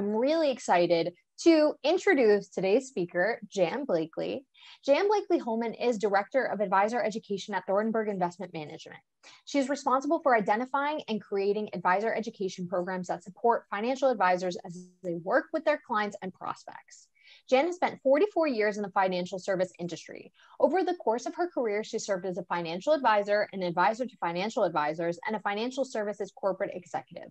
I'm really excited to introduce today's speaker, Jan Blakeley. Jan Blakeley Holman is Director of Advisor Education at Thornburg Investment Management. She is responsible for identifying and creating advisor education programs that support financial advisors as they work with their clients and prospects. Jan has spent 44 years in the financial service industry. Over the course of her career, she served as a financial advisor, an advisor to financial advisors, and a financial services corporate executive.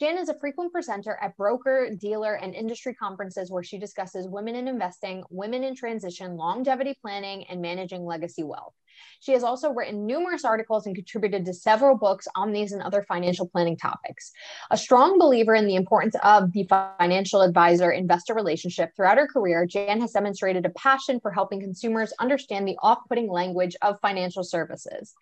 Jan is a frequent presenter at broker, dealer, and industry conferences where she discusses women in investing, women in transition, longevity planning, and managing legacy wealth. She has also written numerous articles and contributed to several books on these and other financial planning topics. A strong believer in the importance of the financial advisor investor relationship throughout her career, Jan has demonstrated a passion for helping consumers understand the off putting language of financial services.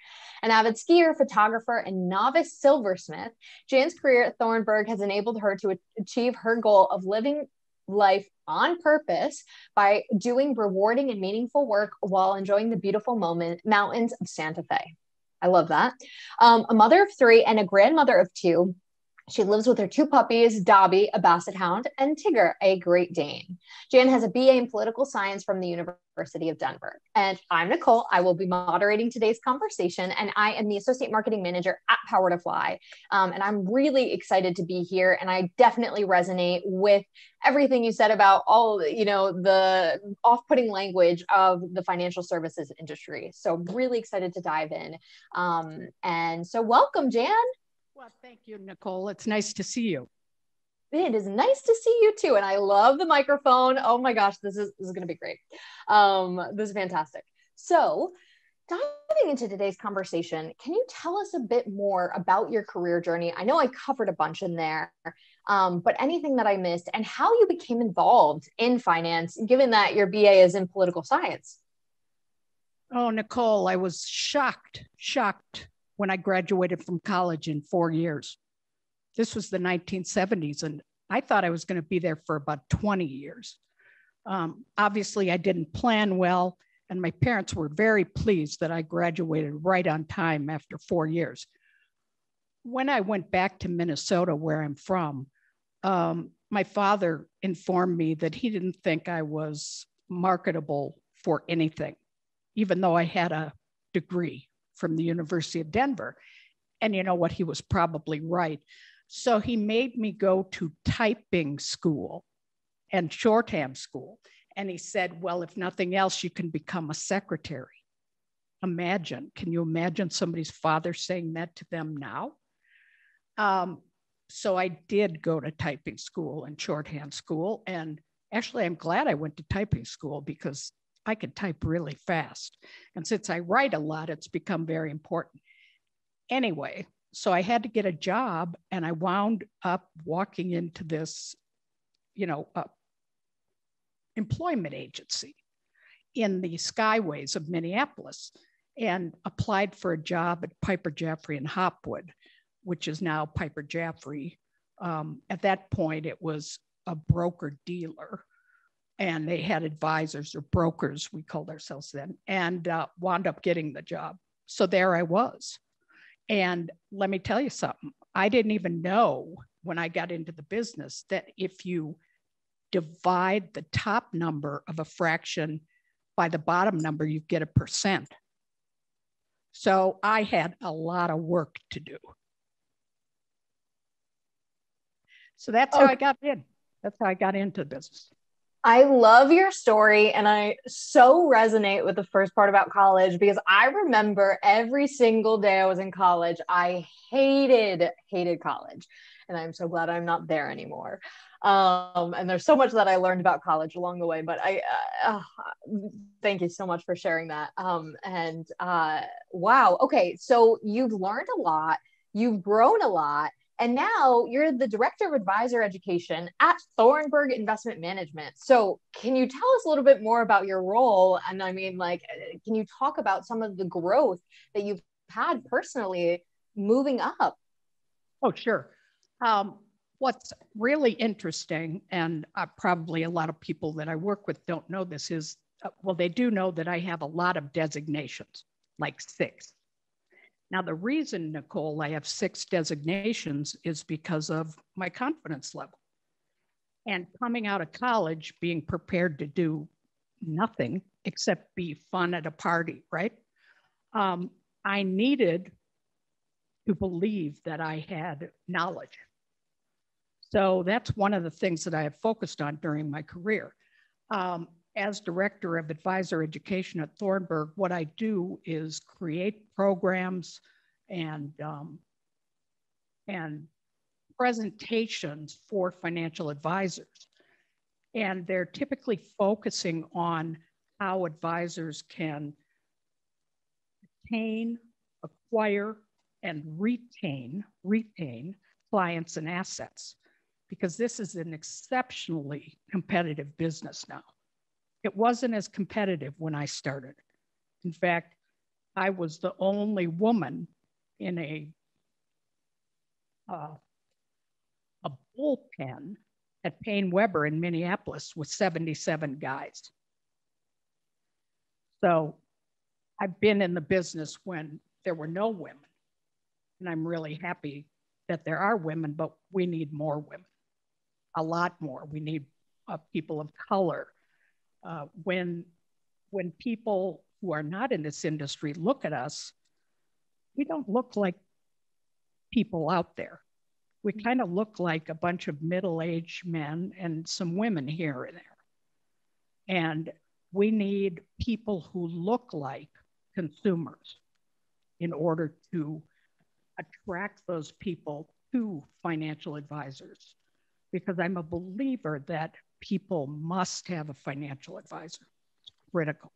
An avid skier, photographer, and novice silversmith, Jan's career at Thornburg has enabled her to achieve her goal of living life on purpose by doing rewarding and meaningful work while enjoying the beautiful moment mountains of Santa Fe. I love that. Um, a mother of three and a grandmother of two, she lives with her two puppies, Dobby, a basset hound, and Tigger, a Great Dane. Jan has a BA in political science from the University of Denver. And I'm Nicole. I will be moderating today's conversation, and I am the associate marketing manager at PowerToFly. Um, and I'm really excited to be here, and I definitely resonate with everything you said about all, you know, the off-putting language of the financial services industry. So really excited to dive in. Um, and so, welcome, Jan. Well, thank you, Nicole. It's nice to see you. It is nice to see you too. And I love the microphone. Oh my gosh, this is this is gonna be great. Um, this is fantastic. So diving into today's conversation, can you tell us a bit more about your career journey? I know I covered a bunch in there, um, but anything that I missed and how you became involved in finance, given that your BA is in political science. Oh, Nicole, I was shocked, shocked when I graduated from college in four years. This was the 1970s, and I thought I was going to be there for about 20 years. Um, obviously, I didn't plan well, and my parents were very pleased that I graduated right on time after four years. When I went back to Minnesota, where I'm from, um, my father informed me that he didn't think I was marketable for anything, even though I had a degree from the University of Denver. And you know what? He was probably right. So he made me go to typing school and shorthand school. And he said, Well, if nothing else, you can become a secretary. Imagine, can you imagine somebody's father saying that to them now? Um, so I did go to typing school and shorthand school. And actually, I'm glad I went to typing school because I can type really fast. And since I write a lot, it's become very important. Anyway, so I had to get a job and I wound up walking into this, you know, uh, employment agency in the skyways of Minneapolis and applied for a job at Piper Jaffray and Hopwood, which is now Piper Jaffray. Um, at that point, it was a broker dealer and they had advisors or brokers, we called ourselves then, and uh, wound up getting the job. So there I was. And let me tell you something I didn't even know when I got into the business that if you divide the top number of a fraction by the bottom number, you get a percent. So I had a lot of work to do. So that's how oh. I got in. That's how I got into the business. I love your story and I so resonate with the first part about college because I remember every single day I was in college, I hated, hated college. And I'm so glad I'm not there anymore. Um, and there's so much that I learned about college along the way, but I uh, uh, thank you so much for sharing that. Um, and uh, wow, okay, so you've learned a lot, you've grown a lot and now you're the director of advisor education at Thornburg Investment Management. So, can you tell us a little bit more about your role? And I mean, like, can you talk about some of the growth that you've had personally moving up? Oh, sure. Um, what's really interesting, and uh, probably a lot of people that I work with don't know this, is uh, well, they do know that I have a lot of designations, like six. Now, the reason, Nicole, I have six designations is because of my confidence level. And coming out of college, being prepared to do nothing except be fun at a party, right? Um, I needed to believe that I had knowledge. So that's one of the things that I have focused on during my career. Um, as director of advisor education at Thornburg, what I do is create programs and um, and presentations for financial advisors. And they're typically focusing on how advisors can obtain, acquire, and retain, retain clients and assets because this is an exceptionally competitive business now. It wasn't as competitive when I started. In fact, I was the only woman in a uh, a bullpen at PaineWebber in Minneapolis with 77 guys. So I've been in the business when there were no women. And I'm really happy that there are women, but we need more women, a lot more. We need uh, people of color. Uh, when, when people who are not in this industry look at us, we don't look like people out there. We mm-hmm. kind of look like a bunch of middle aged men and some women here and there. And we need people who look like consumers in order to attract those people to financial advisors. Because I'm a believer that people must have a financial advisor. Critical.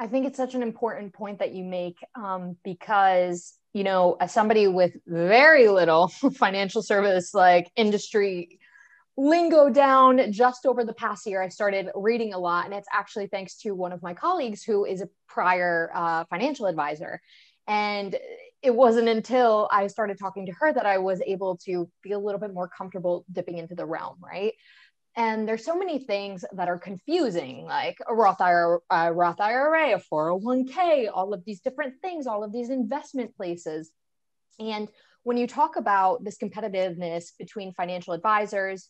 I think it's such an important point that you make um, because, you know, as somebody with very little financial service like industry lingo down just over the past year, I started reading a lot. And it's actually thanks to one of my colleagues who is a prior uh, financial advisor. And it wasn't until I started talking to her that I was able to feel a little bit more comfortable dipping into the realm, right? And there's so many things that are confusing, like a Roth IRA, a Roth IRA, a 401k, all of these different things, all of these investment places. And when you talk about this competitiveness between financial advisors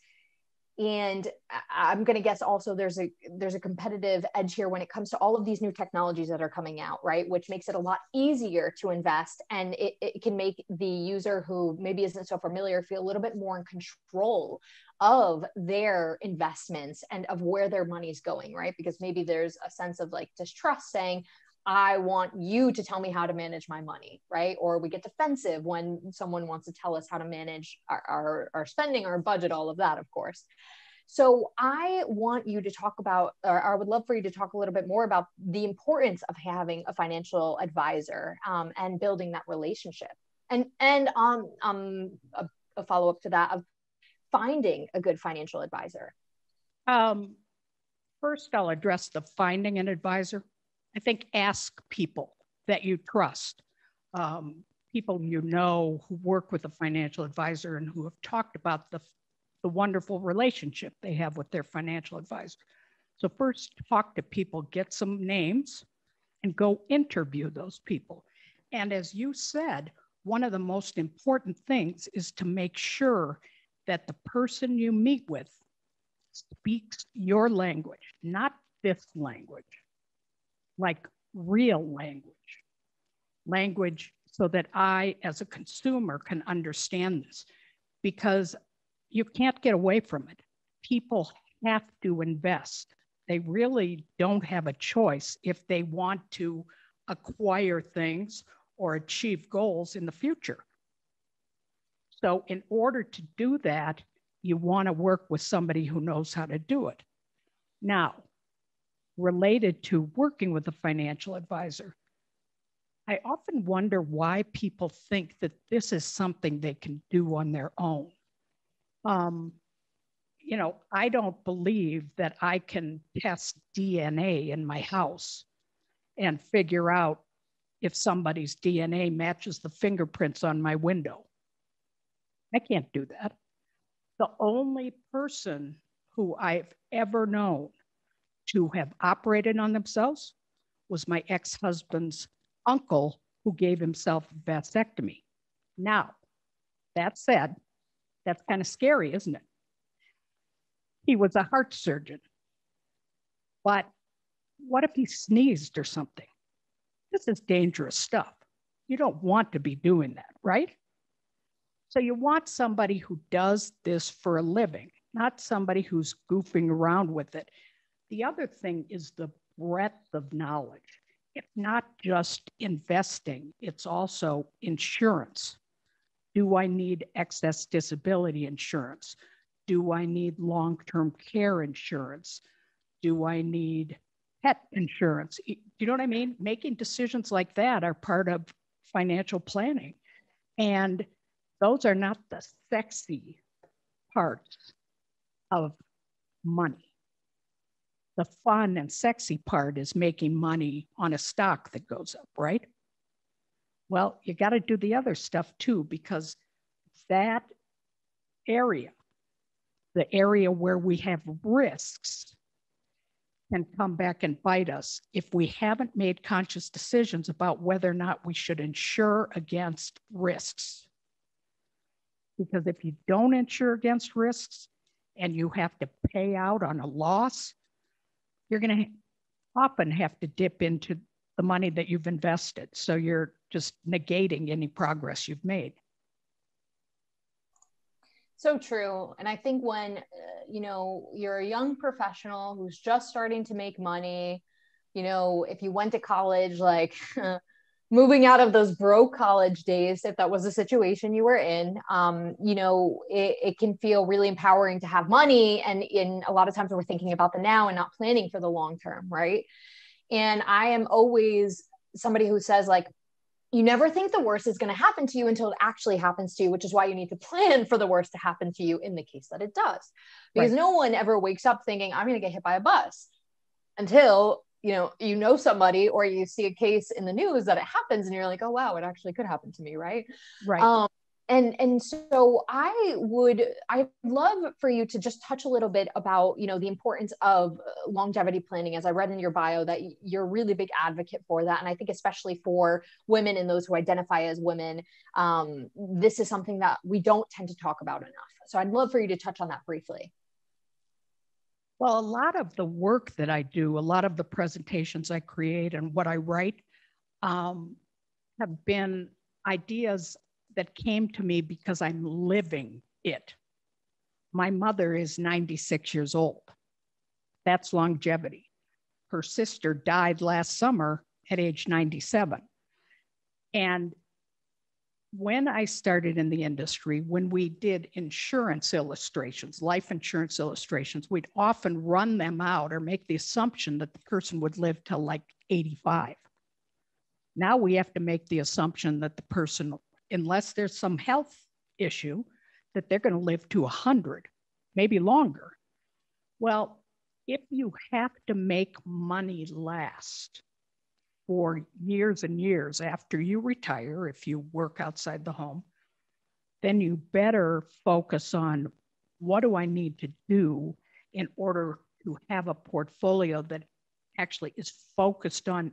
and i'm going to guess also there's a there's a competitive edge here when it comes to all of these new technologies that are coming out right? Which makes it a lot easier to invest and it, it can make the user who maybe isn't so familiar feel a little bit more in control of their investments and of where their money's going right? Because maybe there's a sense of like distrust saying I want you to tell me how to manage my money, right? Or we get defensive when someone wants to tell us how to manage our, our, our spending, our budget, all of that, of course. So I want you to talk about, or I would love for you to talk a little bit more about the importance of having a financial advisor um, and building that relationship. And and um, um a, a follow up to that of finding a good financial advisor. Um, first, I'll address the finding an advisor. I think ask people that you trust, um, people you know who work with a financial advisor and who have talked about the, the wonderful relationship they have with their financial advisor. So, first, talk to people, get some names, and go interview those people. And as you said, one of the most important things is to make sure that the person you meet with speaks your language, not this language like real language, language so that I, as a consumer, can understand this because you can't get away from it. People have to invest. They really don't have a choice if they want to acquire things or achieve goals in the future. So, in order to do that, you want to work with somebody who knows how to do it. Now, related to working with a financial advisor. I often wonder why people think that this is something they can do on their own. Um, you know, I don't believe that I can test DNA in my house and figure out if somebody's DNA matches the fingerprints on my window. I can't do that. The only person who I've ever known to have operated on themselves was my ex husband's uncle who gave himself a vasectomy. Now, that said, That's kind of scary, isn't it? He was a heart surgeon. But what if he sneezed or something? This is dangerous stuff. You don't want to be doing that, right? So you want somebody who does this for a living, not somebody who's goofing around with it. The other thing is the breadth of knowledge. It's not just investing, it's also insurance. Do I need excess disability insurance? Do I need long term care insurance? Do I need pet insurance? Do you know what I mean? Making decisions like that are part of financial planning. And those are not the sexy parts of money. The fun and sexy part is making money on a stock that goes up, right? Well, you got to do the other stuff too, because that area, the area where we have risks, can come back and bite us if we haven't made conscious decisions about whether or not we should insure against risks. Because if you don't insure against risks and you have to pay out on a loss, you're going to often have to dip into the money that you've invested. So you're just negating any progress you've made. So true. And I think when, uh, you know, you're a young professional who's just starting to make money, you know, if you went to college, like moving out of those broke college days, if that was the situation you were in, um, you know, it, it can feel really empowering to have money. And in a lot of times we're thinking about the now and not planning for the long term, right? And I am always somebody who says, like, you never think the worst is going to happen to you until it actually happens to you, which is why you need to plan for the worst to happen to you in the case that it does. Because right. no one ever wakes up thinking, I'm going to get hit by a bus until you know you know somebody or you see a case in the news that it happens and you're like oh wow it actually could happen to me right? Right. Um, and and so i would i'd love for you to just touch a little bit about you know the importance of longevity planning. As i read in your bio that you're a really big advocate for that and i think especially for women and those who identify as women um, this is something that we don't tend to talk about enough. So i'd love for you to touch on that briefly well a lot of the work that i do a lot of the presentations i create and what i write um, have been ideas that came to me because I'm living it. My mother is 96 years old. That's longevity. Her sister died last summer at age 97. And when I started in the industry, when we did insurance illustrations, life insurance illustrations, we'd often run them out or make the assumption that the person would live till like 85. Now we have to make the assumption that the person unless there's some health issue, that they're going to live to 100, maybe longer. Well, if you have to make money last for years and years after you retire, if you work outside the home, then you better focus on what do I need to do in order to have a portfolio that actually is focused on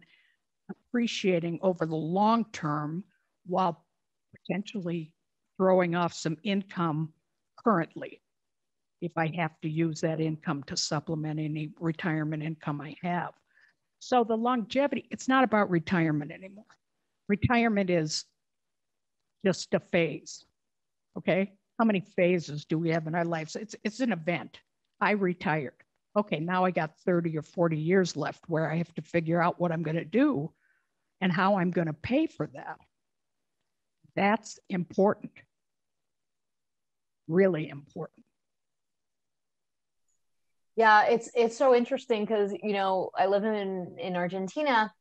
appreciating over the long term while potentially throwing off some income currently if I have to use that income to supplement any retirement income I have. So the longevity, it's not about retirement anymore. Retirement is just a phase. Okay. How many phases do we have in our lives? It's, it's an event. I retired. Okay, now I got 30 or 40 years left where I have to figure out what I'm going to do and how I'm going to pay for that. That's important, really important. Yeah, it's it's so interesting because you know I live in in Argentina,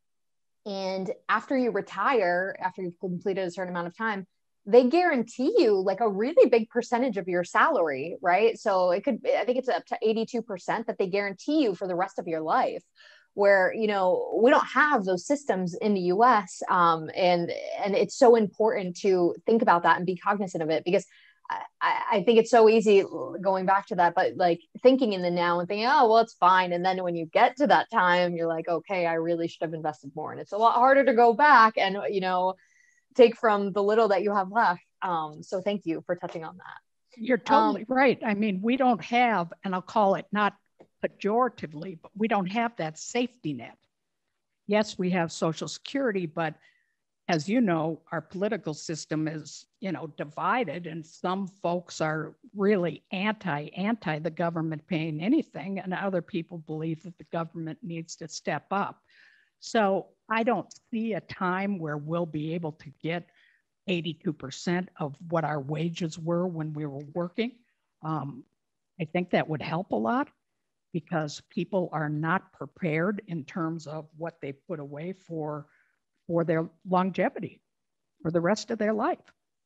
and after you retire, after you've completed a certain amount of time, they guarantee you like a really big percentage of your salary, right? So it could I think it's up to eighty two percent that they guarantee you for the rest of your life where you know we don't have those systems in the us um, and and it's so important to think about that and be cognizant of it because I, I think it's so easy going back to that but like thinking in the now and thinking oh well it's fine and then when you get to that time you're like okay i really should have invested more and it's a lot harder to go back and you know take from the little that you have left um, so thank you for touching on that You're totally um, right. I mean, we don't have, and I'll call it not pejoratively, but we don't have that safety net. Yes, we have Social Security, but as you know, our political system is, you know, divided, and some folks are really anti anti the government paying anything, and other people believe that the government needs to step up. So I don't see a time where we'll be able to get 82% of what our wages were when we were working. Um, I think that would help a lot because people are not prepared in terms of what they put away for for their longevity for the rest of their life.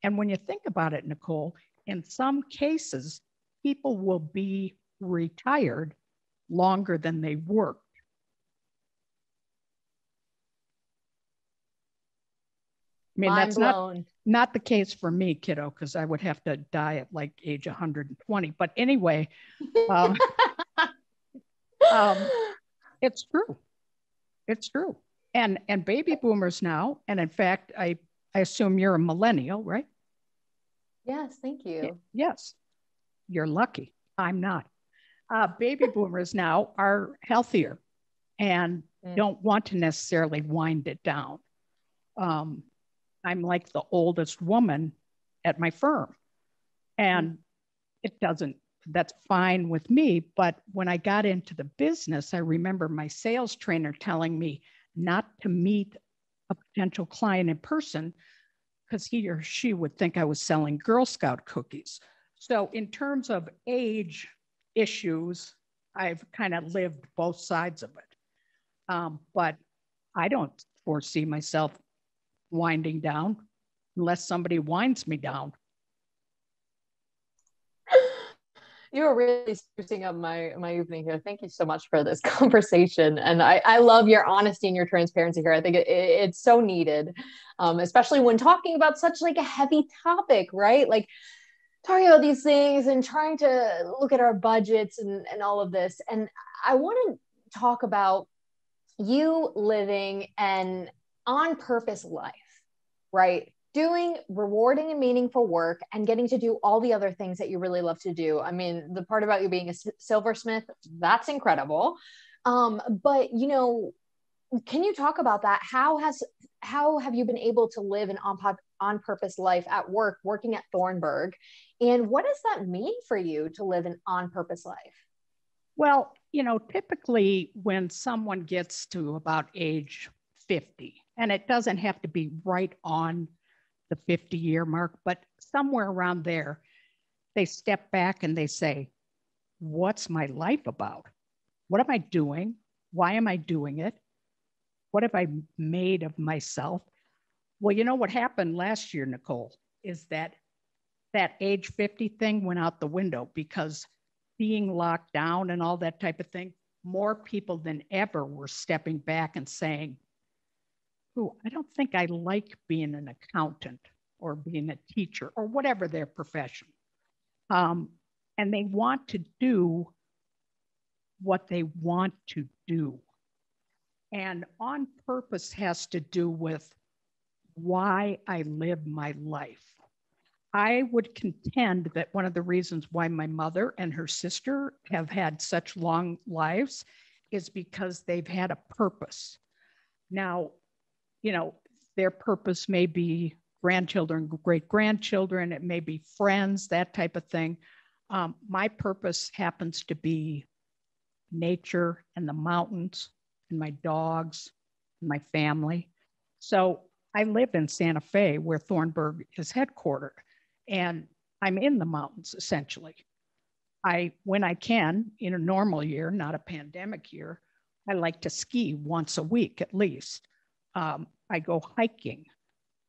And when you think about it, Nicole, in some cases, people will be retired longer than they worked. I mean, Mind that's blown. not not the case for me, kiddo, because I would have to die at like age 120. But anyway, um, um, it's true. It's true and and baby boomers now. And in fact i i assume you're a millennial right? Yes thank you. Yes. You're lucky. I'm not. Uh, baby boomers now are healthier and mm. don't want to necessarily wind it down. Um, i'm like the oldest woman at my firm. And mm. it doesn't that's fine with me. But when i got into the business i remember my sales trainer telling me not to meet a potential client in person because he or she would think I was selling Girl Scout cookies. So, in terms of age issues, I've kind of lived both sides of it. Um, but I don't foresee myself winding down unless somebody winds me down. You're really sprucing up my my evening here. Thank you so much for this conversation, and I I love your honesty and your transparency here. I think it, it, it's so needed, um, especially when talking about such like a heavy topic, right? Like talking about these things and trying to look at our budgets and and all of this. And I want to talk about you living an on purpose life, right? Doing rewarding and meaningful work and getting to do all the other things that you really love to do. I mean, the part about you being a silversmith, that's incredible. Um, but you know, can you talk about that? How has how have you been able to live an on on purpose life at work, working at Thornburg, and what does that mean for you to live an on purpose life? Well, you know, typically when someone gets to about age 50, and it doesn't have to be right on the 50 year mark, but somewhere around there, they step back and they say, What's my life about? What am I doing? Why am I doing it? What have I made of myself? Well, you know what happened last year, Nicole, is that that age 50 thing went out the window because being locked down and all that type of thing, more people than ever were stepping back and saying, who I don't think I like being an accountant or being a teacher or whatever their profession. Um, and they want to do what they want to do. And on purpose has to do with why I live my life. I would contend that one of the reasons why my mother and her sister have had such long lives is because they've had a purpose. Now, you know, their purpose may be grandchildren, great grandchildren, it may be friends, that type of thing. Um, my purpose happens to be nature and the mountains and my dogs and my family. So I live in Santa Fe where Thornburg is headquartered and I'm in the mountains essentially. I, when I can, in a normal year, not a pandemic year, I like to ski once a week at least um, I go hiking.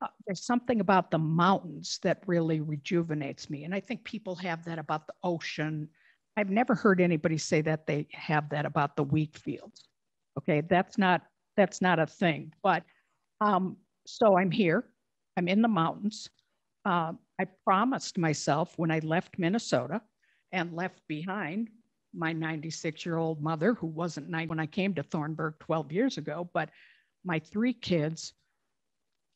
Uh, there's something about the mountains that really rejuvenates me. And I think people have that about the ocean. I've never heard anybody say that they have that about the wheat fields. Okay, that's not that's not a thing. But um, so I'm here. I'm in the mountains. Uh, I promised myself when I left Minnesota and left behind my 96 year old mother, who wasn't 90 when I came to Thornburg 12 years ago, but my three kids,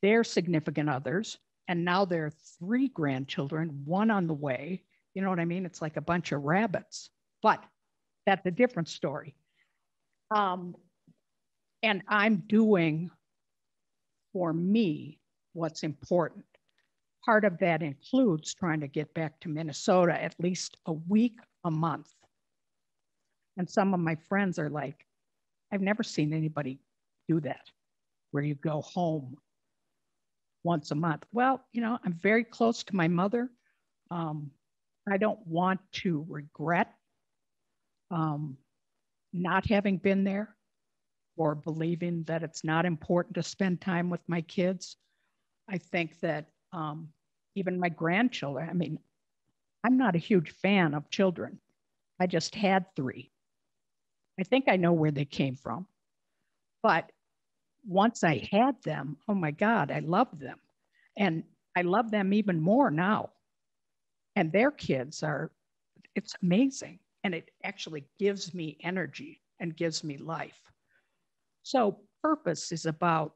their significant others, and now there are three grandchildren, one on the way, You know what I mean? It's like a bunch of rabbits, but that's a different story. Um, and I'm doing for me what's important. Part of that includes trying to get back to Minnesota at least a week a month. And some of my friends are like, I've never seen anybody do that, where you go home once a month. Well, you know, I'm very close to my mother. Um, I don't want to regret um, not having been there or believing that it's not important to spend time with my kids. I think that um, even my grandchildren, I mean, I'm not a huge fan of children. I just had three. I think I know where they came from. But once I had them, oh my God, I loved them. And I love them even more now. And their kids are, it's amazing. And it actually gives me energy and gives me life. So, purpose is about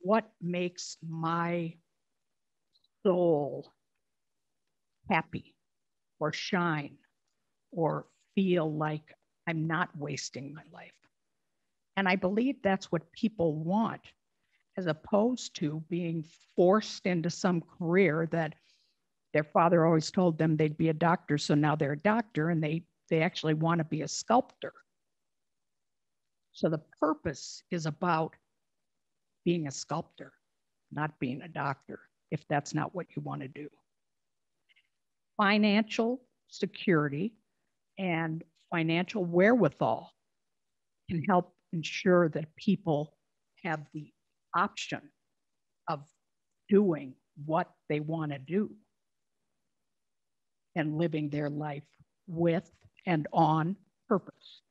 what makes my soul happy or shine or feel like I'm not wasting my life. And I believe that's what people want, as opposed to being forced into some career that their father always told them they'd be a doctor. So now they're a doctor and they, they actually want to be a sculptor. So the purpose is about being a sculptor, not being a doctor, if that's not what you want to do. Financial security and financial wherewithal can help ensure that people have the option of doing what they want to do and living their life with and on purpose.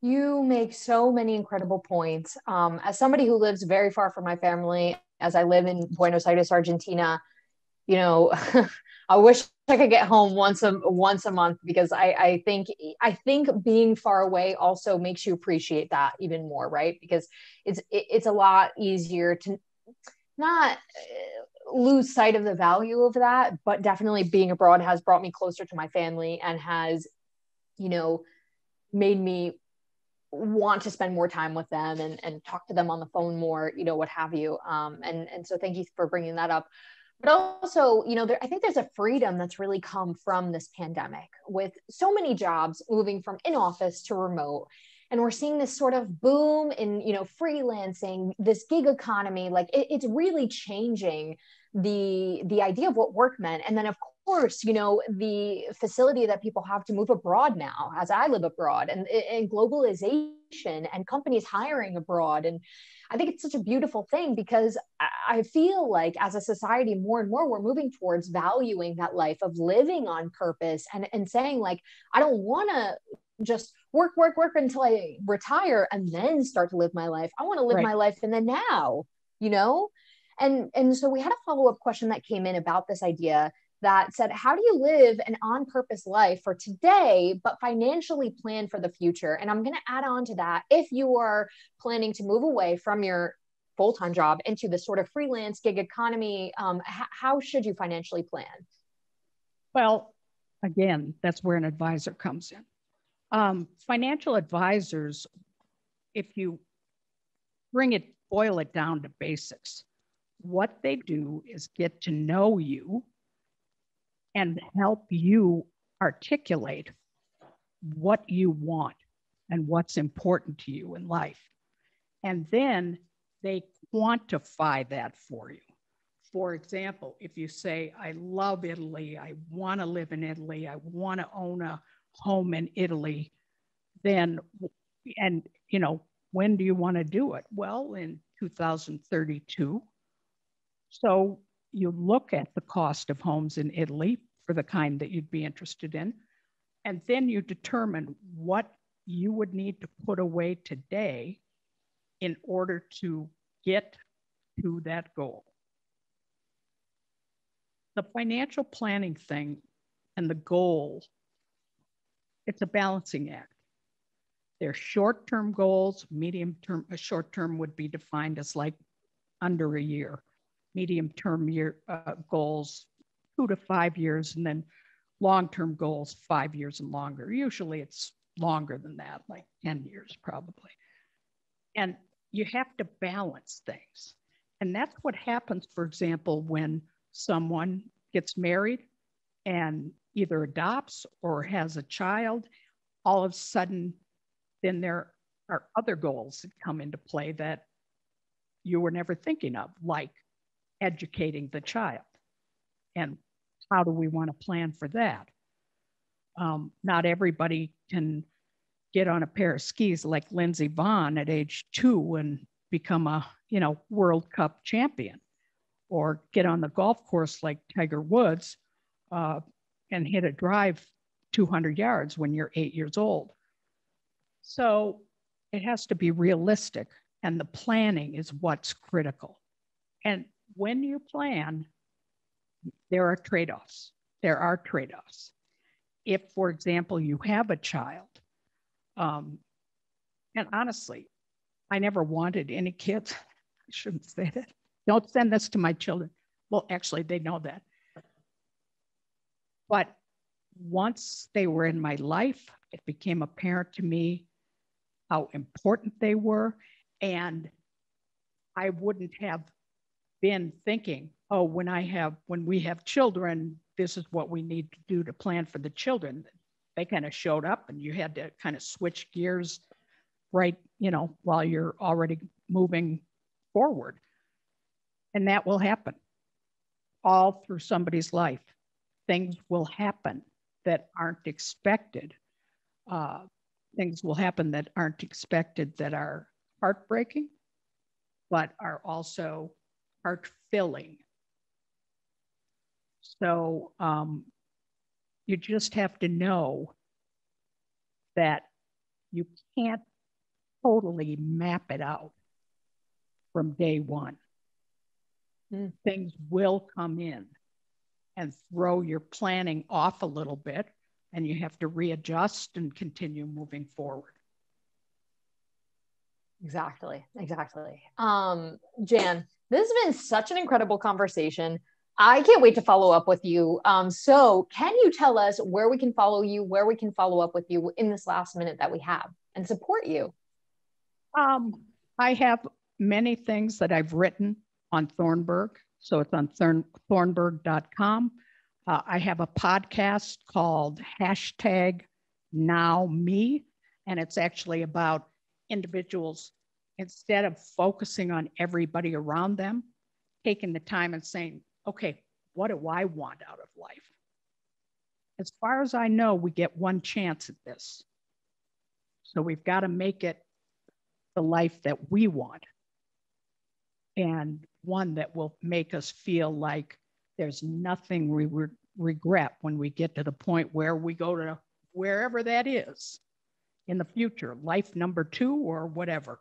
You make so many incredible points. Um, as somebody who lives very far from my family, as I live in Buenos Aires, Argentina, you know, I wish I could get home once a once a month because I I think I think being far away also makes you appreciate that even more, right? Because it's it, it's a lot easier to not uh, lose sight of the value of that, but definitely being abroad has brought me closer to my family and has, you know, made me want to spend more time with them and, and talk to them on the phone more, you know, what have you. Um, and, and so thank you for bringing that up but also you know there, i think there's a freedom that's really come from this pandemic with so many jobs moving from in office to remote. And we're seeing this sort of boom in you know freelancing this gig economy. Like it, it's really changing the the idea of what work meant. And then of course you know the facility that people have to move abroad now as i live abroad and, and globalization and companies hiring abroad and I think it's such a beautiful thing because I feel like as a society, more and more, we're moving towards valuing that life of living on purpose and, and saying, like, I don't want to just work, work, work until I retire and then start to live my life. I want to live right. my life in the now, you know? And and so we had a follow-up question that came in about this idea that said, How do you live an on purpose life for today, but financially plan for the future? And I'm going to add on to that if you are planning to move away from your full time job into the sort of freelance gig economy, um, h- how should you financially plan? Well, again, that's where an advisor comes in. Um, financial advisors, if you bring it, boil it down to basics, what they do is get to know you and help you articulate what you want and what's important to you in life. And then they quantify that for you. For example, if you say, I love Italy, I want to live in Italy, I want to own a home in Italy, then, and you know, when do you want to do it? Well, in 2032. So you look at the cost of homes in Italy for the kind that you'd be interested in. And then you determine what you would need to put away today in order to get to that goal. The financial planning thing and the goal, it's a balancing act. There's short-term goals, medium-term, a short-term would be defined as like under a year medium term year uh, goals two to five years, and then long term goals, five years and longer. Usually it's longer than that, like 10 years probably. And you have to balance things. And that's what happens, for example, when someone gets married and either adopts or has a child, all of a sudden, then there are other goals that come into play that you were never thinking of, like educating the child. And how do we want to plan for that? Um, not everybody can get on a pair of skis like Lindsey Vonn at age two and become a you know World Cup champion, or get on the golf course like Tiger Woods uh, and hit a drive 200 yards when you're eight years old. So it has to be realistic, and the planning is what's critical. And when you plan, there are trade offs. There are trade offs. If, for example, you have a child, um, and honestly, I never wanted any kids. I shouldn't say that. Don't send this to my children. Well, actually, they know that. But once they were in my life, it became apparent to me how important they were. And I wouldn't have been thinking, oh, when I have, when we have children, this is what we need to do to plan for the children. They kind of showed up and you had to kind of switch gears right, you know, while you're already moving forward. And that will happen all through somebody's life. Things will happen that aren't expected. Uh, things will happen that aren't expected that are heartbreaking, but are also heart filling so um, you just have to know that you can't totally map it out from day one. Mm. Things will come in and throw your planning off a little bit, and you have to readjust and continue moving forward. Exactly, exactly. Um, Jan, this has been such an incredible conversation. I can't wait to follow up with you. Um, so, can you tell us where we can follow you, where we can follow up with you in this last minute that we have and support you? Um, I have many things that I've written on Thornburg. So, it's on thorn, thornburg.com. Uh, I have a podcast called hashtag now me, and it's actually about individuals instead of focusing on everybody around them, taking the time and saying, okay, what do I want out of life? As far as I know, we get one chance at this. So we've got to make it the life that we want and one that will make us feel like there's nothing we re- regret when we get to the point where we go to wherever that is in the future, life number two or whatever.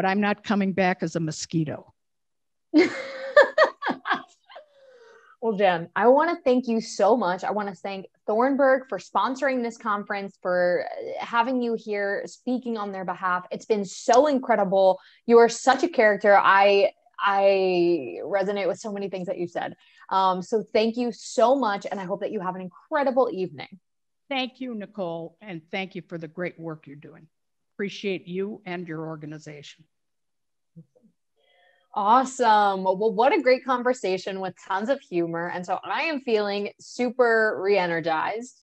But I'm not coming back as a mosquito. well, Jen, I want to thank you so much. I want to thank Thornburg for sponsoring this conference, for having you here speaking on their behalf. It's been so incredible. You are such a character. I I resonate with so many things that you said. Um, so thank you so much, and I hope that you have an incredible evening. Thank you, Nicole, and thank you for the great work you're doing. Appreciate you and your organization. Awesome. Well, what a great conversation with tons of humor. And so I am feeling super re energized.